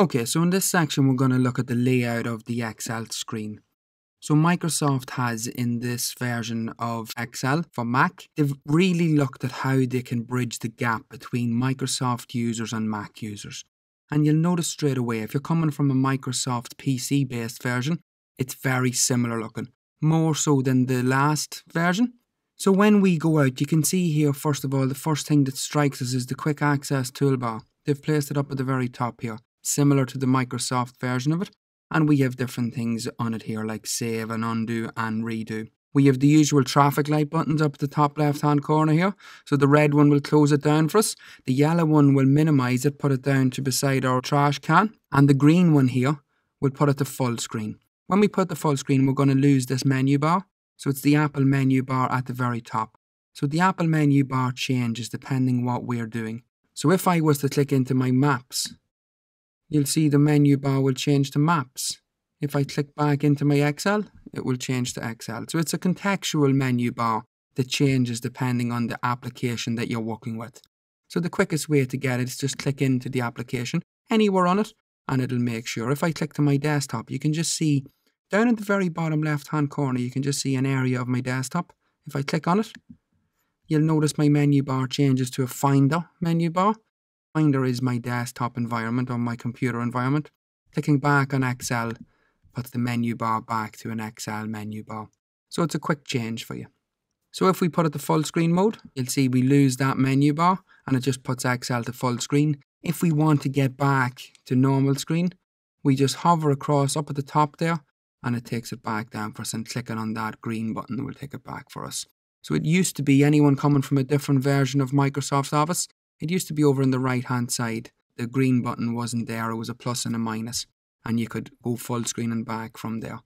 Okay, so in this section we're going to look at the layout of the Excel screen. So Microsoft has in this version of Excel for Mac, they've really looked at how they can bridge the gap between Microsoft users and Mac users. And you'll notice straight away, if you're coming from a Microsoft PC based version, it's very similar looking, more so than the last version. So when we go out, you can see here, first of all, the first thing that strikes us is the quick access toolbar. They've placed it up at the very top here similar to the Microsoft version of it. And we have different things on it here like save and undo and redo. We have the usual traffic light buttons up at the top left hand corner here. So the red one will close it down for us. The yellow one will minimize it, put it down to beside our trash can. And the green one here will put it to full screen. When we put the full screen, we're going to lose this menu bar. So it's the Apple menu bar at the very top. So the Apple menu bar changes depending what we're doing. So if I was to click into my maps, you'll see the menu bar will change to maps. If I click back into my Excel, it will change to Excel. So it's a contextual menu bar that changes depending on the application that you're working with. So the quickest way to get it is just click into the application anywhere on it and it'll make sure. If I click to my desktop, you can just see down at the very bottom left hand corner, you can just see an area of my desktop. If I click on it, you'll notice my menu bar changes to a Finder menu bar. Finder is my desktop environment or my computer environment. Clicking back on Excel puts the menu bar back to an Excel menu bar. So it's a quick change for you. So if we put it to full screen mode, you'll see we lose that menu bar and it just puts Excel to full screen. If we want to get back to normal screen, we just hover across up at the top there and it takes it back down for us and clicking on that green button will take it back for us. So it used to be anyone coming from a different version of Microsoft Office it used to be over on the right hand side. The green button wasn't there, it was a plus and a minus, and you could go full screen and back from there.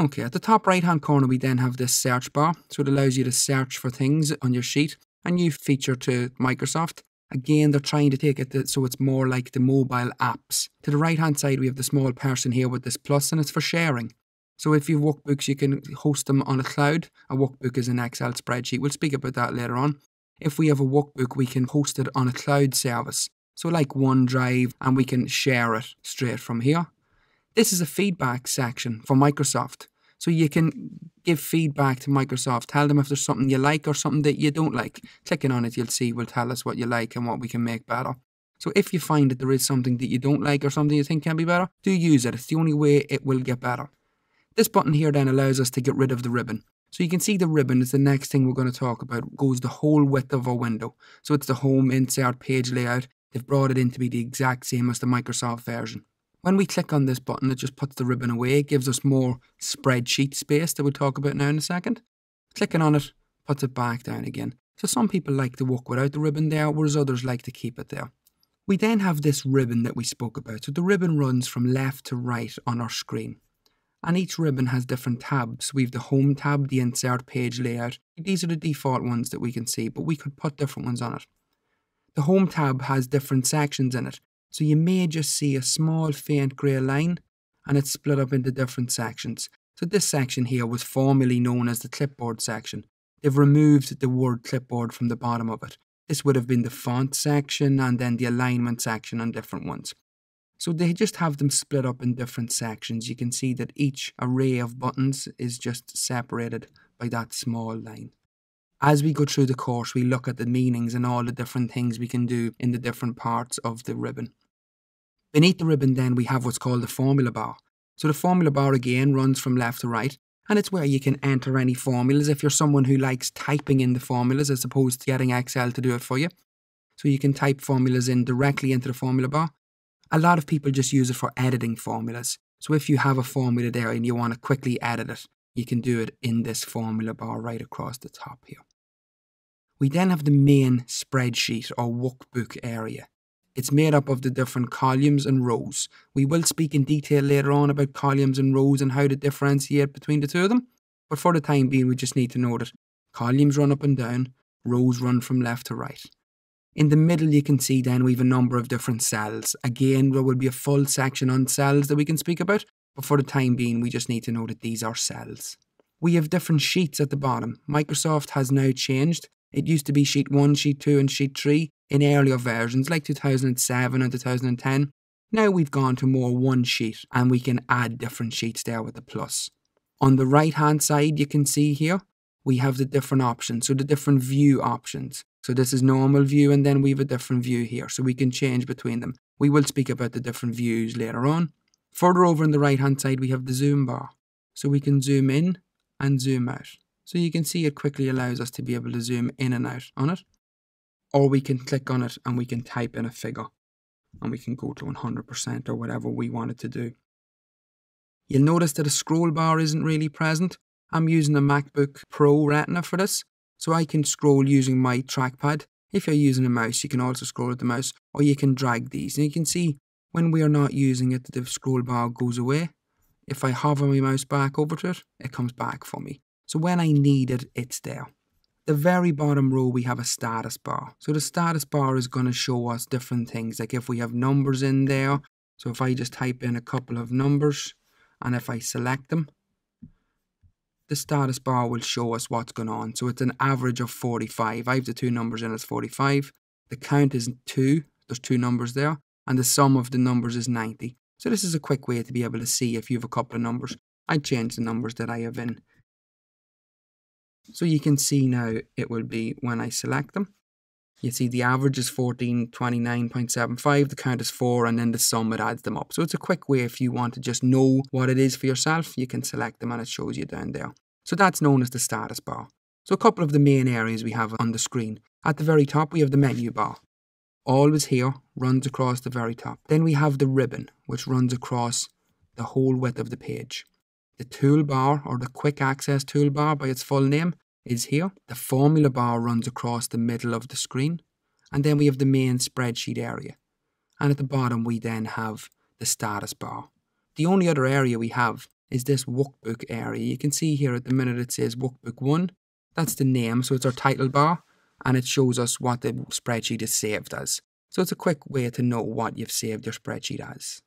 Okay, at the top right hand corner, we then have this search bar. So it allows you to search for things on your sheet. A new feature to Microsoft. Again, they're trying to take it so it's more like the mobile apps. To the right hand side, we have the small person here with this plus, and it's for sharing. So if you have workbooks, you can host them on a cloud. A workbook is an Excel spreadsheet. We'll speak about that later on. If we have a workbook, we can host it on a cloud service. So, like OneDrive, and we can share it straight from here. This is a feedback section for Microsoft. So, you can give feedback to Microsoft, tell them if there's something you like or something that you don't like. Clicking on it, you'll see will tell us what you like and what we can make better. So, if you find that there is something that you don't like or something you think can be better, do use it. It's the only way it will get better. This button here then allows us to get rid of the ribbon. So you can see the ribbon is the next thing we're going to talk about. Goes the whole width of our window. So it's the home insert page layout. They've brought it in to be the exact same as the Microsoft version. When we click on this button, it just puts the ribbon away. It gives us more spreadsheet space that we'll talk about now in a second. Clicking on it puts it back down again. So some people like to work without the ribbon there, whereas others like to keep it there. We then have this ribbon that we spoke about. So the ribbon runs from left to right on our screen and each ribbon has different tabs. We have the home tab, the insert page layout. These are the default ones that we can see, but we could put different ones on it. The home tab has different sections in it, so you may just see a small faint grey line and it's split up into different sections. So this section here was formerly known as the clipboard section. They've removed the word clipboard from the bottom of it. This would have been the font section and then the alignment section on different ones. So they just have them split up in different sections. You can see that each array of buttons is just separated by that small line. As we go through the course, we look at the meanings and all the different things we can do in the different parts of the ribbon. Beneath the ribbon, then, we have what's called the formula bar. So the formula bar again runs from left to right, and it's where you can enter any formulas if you're someone who likes typing in the formulas as opposed to getting Excel to do it for you. So you can type formulas in directly into the formula bar, a lot of people just use it for editing formulas. So if you have a formula there and you want to quickly edit it, you can do it in this formula bar right across the top here. We then have the main spreadsheet or workbook area. It's made up of the different columns and rows. We will speak in detail later on about columns and rows and how to differentiate between the two of them. But for the time being, we just need to know that columns run up and down, rows run from left to right. In the middle, you can see then we have a number of different cells. Again, there will be a full section on cells that we can speak about, but for the time being, we just need to know that these are cells. We have different sheets at the bottom. Microsoft has now changed. It used to be sheet 1, sheet 2, and sheet 3 in earlier versions like 2007 and 2010. Now we've gone to more one sheet and we can add different sheets there with the plus. On the right hand side, you can see here, we have the different options, so the different view options. So this is normal view and then we have a different view here, so we can change between them. We will speak about the different views later on. Further over on the right hand side, we have the zoom bar. So we can zoom in and zoom out. So you can see it quickly allows us to be able to zoom in and out on it. Or we can click on it and we can type in a figure and we can go to 100% or whatever we wanted to do. You'll notice that a scroll bar isn't really present. I'm using a MacBook Pro Retina for this, so I can scroll using my trackpad. If you're using a mouse, you can also scroll with the mouse, or you can drag these. And you can see when we are not using it, the scroll bar goes away. If I hover my mouse back over to it, it comes back for me. So when I need it, it's there. The very bottom row, we have a status bar. So the status bar is going to show us different things, like if we have numbers in there. So if I just type in a couple of numbers, and if I select them, the status bar will show us what's going on. So it's an average of 45. I have the two numbers in as 45. The count is 2. There's two numbers there. And the sum of the numbers is 90. So this is a quick way to be able to see if you have a couple of numbers. I change the numbers that I have in. So you can see now it will be when I select them. You see the average is 1429.75, the count is 4, and then the sum it adds them up. So it's a quick way if you want to just know what it is for yourself, you can select them and it shows you down there. So that's known as the status bar. So a couple of the main areas we have on the screen. At the very top we have the menu bar. Always here, runs across the very top. Then we have the ribbon, which runs across the whole width of the page. The toolbar, or the quick access toolbar by its full name, is here. The formula bar runs across the middle of the screen. And then we have the main spreadsheet area. And at the bottom, we then have the status bar. The only other area we have is this workbook area. You can see here at the minute it says workbook 1. That's the name, so it's our title bar. And it shows us what the spreadsheet is saved as. So it's a quick way to know what you've saved your spreadsheet as.